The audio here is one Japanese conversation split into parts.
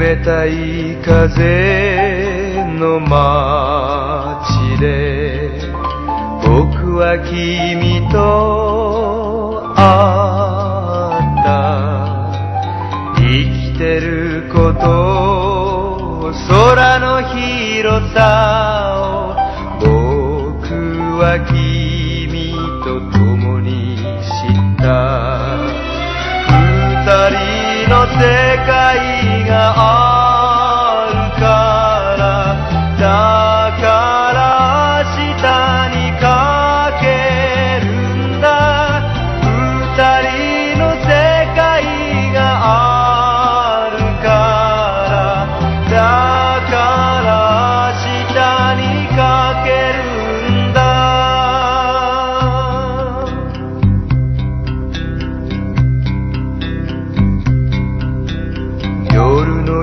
冷たい風の街で僕は君と会った。生きてること空の広さを僕は君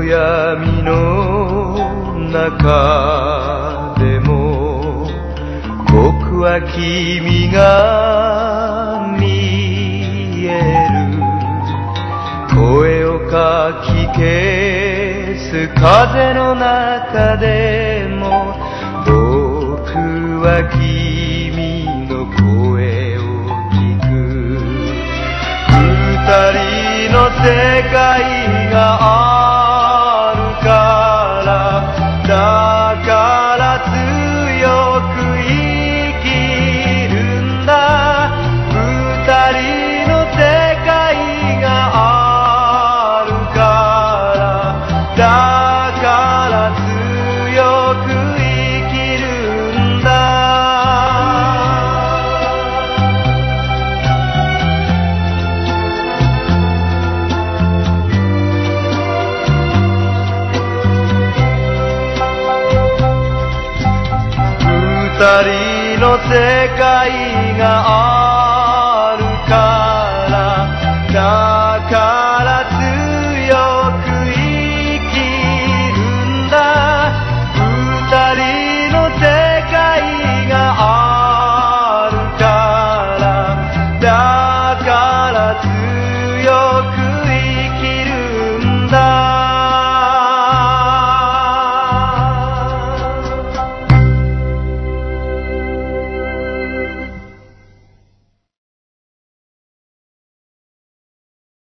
闇の中でも僕は君が見える声をかき消す風の中でも僕は君の声を聞く二人の世界があ God. 人の世界があ